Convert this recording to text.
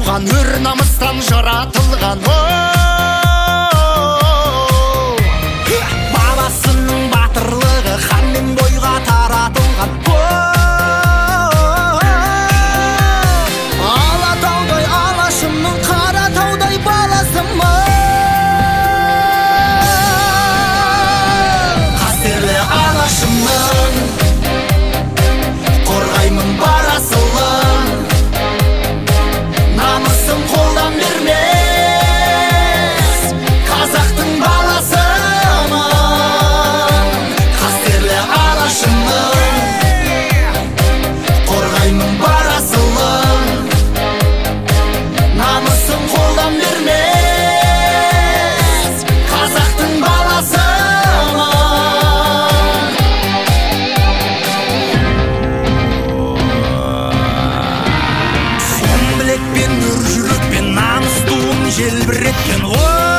туған өр намыстан жаратылған. Ой жүрекпен өр жүрекпен намыс туын желбіреткен ғой